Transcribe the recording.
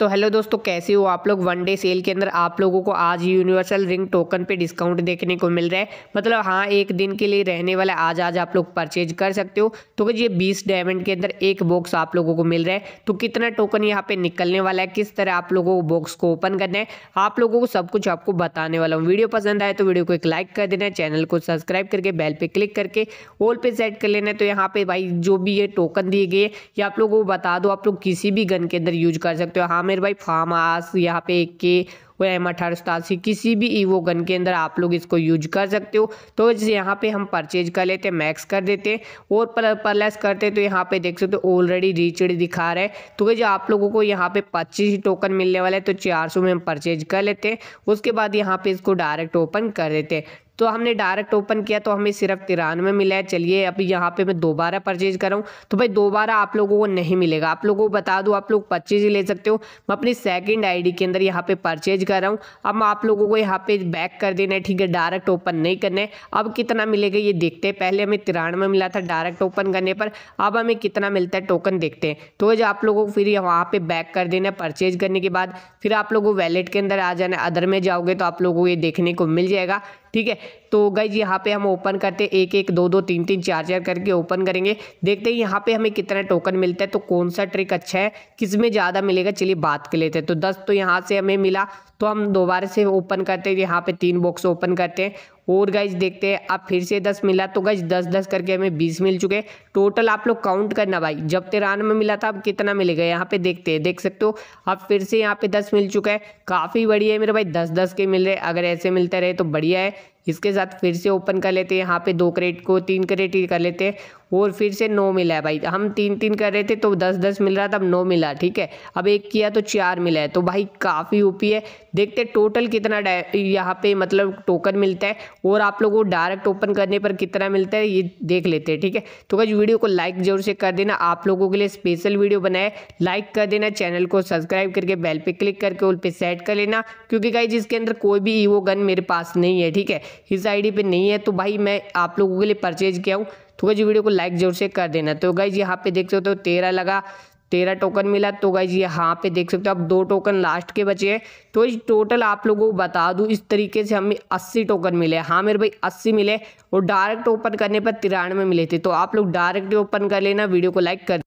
तो हेलो दोस्तों, कैसे हो आप लोग? वन डे सेल के अंदर आप लोगों को आज यूनिवर्सल रिंग टोकन पे डिस्काउंट देखने को मिल रहा है। मतलब हाँ एक दिन के लिए रहने वाला आज आज आप लोग परचेज कर सकते हो। तो ये बीस डायमंड के अंदर एक बॉक्स आप लोगों को मिल रहा है। तो कितना टोकन यहाँ पे निकलने वाला है? किस तरह आप लोगों को बॉक्स को ओपन करना है? आप लोगों को सब कुछ आपको बताने वाला हूँ। वीडियो पसंद आए तो वीडियो को एक लाइक कर देना है चैनल को सब्सक्राइब करके बेल पर क्लिक करके ऑल पे सेट कर लेना है। तो यहाँ पे भाई, जो भी ये टोकन दिए गए ये आप लोगों को बता दो, आप लोग किसी भी गन के अंदर यूज़ कर सकते हो। हाँ मेरे भाई फार्म हाउस यहाँ पे के वो एम अठारह सतासी किसी भी ईवो गन के अंदर आप लोग इसको यूज़ कर सकते हो। तो यहाँ पे हम परचेज कर लेते हैं, मैक्स कर देते हैं और प्लस करते तो यहाँ पे देख सकते हो ऑलरेडी रीचड दिखा रहा है। तो जो आप लोगों को यहाँ पे पच्चीस टोकन मिलने वाला है तो चार सौ में हम परचेज कर लेते हैं। उसके बाद यहाँ पे इसको डायरेक्ट ओपन कर देते हैं। तो हमने डायरेक्ट ओपन किया तो हमें सिर्फ़ तिरानवे मिला है। चलिए अभी यहाँ पे मैं दोबारा परचेज कर रहा हूँ। तो भाई दोबारा आप लोगों को नहीं मिलेगा। आप लोगों को बता दूँ, आप लोग पच्चीस ही ले सकते हो। मैं अपनी सेकंड आईडी के अंदर यहाँ पे परचेज कर रहा हूँ। अब आप लोगों को यहाँ पे बैक कर देना है, ठीक है? डायरेक्ट ओपन नहीं करना है। अब कितना मिलेगा ये देखते हैं। पहले हमें तिरानवे मिला था डायरेक्ट ओपन करने पर। अब हमें कितना मिलता है टोकन देखते हैं। तो जो आप लोगों को फिर वहाँ पर बैक कर देना है परचेज करने के बाद। फिर आप लोगों को वैलेट के अंदर आ जाना अदर में जाओगे तो आप लोगों को ये देखने को मिल जाएगा। ठीक है? तो गई यहाँ पे हम ओपन करते एक एक दो दो तीन तीन चार चार करके ओपन करेंगे। देखते हैं यहाँ पे हमें कितना टोकन मिलता है। तो कौन सा ट्रिक अच्छा है? किसमें ज़्यादा मिलेगा? चलिए बात कर लेते हैं। तो दस तो यहाँ से हमें मिला। तो हम दोबारा से ओपन करते हैं। यहाँ पे तीन बॉक्स ओपन करते हैं। और गाइज़ देखते हैं, अब फिर से दस मिला तो गाइज़ दस दस करके हमें बीस मिल चुके हैं। टोटल आप लोग काउंट करना भाई। जब तिरानवे मिला था, अब कितना मिलेगा? यहाँ पे देखते हैं, देख सकते हो। अब फिर से यहाँ पे दस मिल चुका है। काफ़ी बढ़िया है मेरे भाई, दस दस के मिल रहे अगर ऐसे मिलते रहे तो बढ़िया है। इसके साथ फिर से ओपन कर लेते हैं, यहाँ पे दो क्रेट को, तीन क्रेट ही कर लेते हैं, और फिर से नौ मिला है भाई। हम तीन तीन कर रहे थे तो दस दस मिल रहा था, अब नौ मिला, ठीक है? अब एक किया तो चार मिला है तो भाई काफ़ी ओपी है। देखते टोटल कितना यहाँ पे मतलब टोकन मिलता है, और आप लोगों को डायरेक्ट ओपन करने पर कितना मिलता है, ये देख लेते हैं, ठीक है? तो क्या वीडियो को लाइक ज़रूर से कर देना, आप लोगों के लिए स्पेशल वीडियो बनाए लाइक कर देना चैनल को सब्सक्राइब करके बेल पे क्लिक करके उन पर सेट कर लेना, क्योंकि गाई जिसके अंदर कोई भी ईवो गन मेरे पास नहीं है, ठीक है? इस आईडी पे नहीं है तो भाई मैं आप लोगों के लिए परचेज किया हूँ। तो गाइज़ वीडियो को लाइक ज़रूर से कर देना। तो गाइज़ यहाँ पे देख सकते हो तेरह लगा, तेरह टोकन मिला। तो गाइज़ यहाँ पे देख सकते हो अब दो टोकन लास्ट के बचे हैं। तो इस टोटल आप लोगों को बता दूँ, इस तरीके से हमें अस्सी टोकन मिले हाँ। मेरे भाई अस्सी मिले और डायरेक्ट ओपन करने पर तिरानवे मिले थे। तो आप लोग डायरेक्ट ओपन कर लेना, वीडियो को लाइक कर